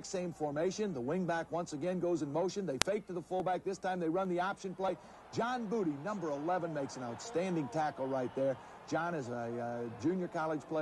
Same formation. The wingback once again goes in motion. They fake to the fullback. This time they run the option play. John Booty, number 11, makes an outstanding tackle right there. John is a uh, junior college player.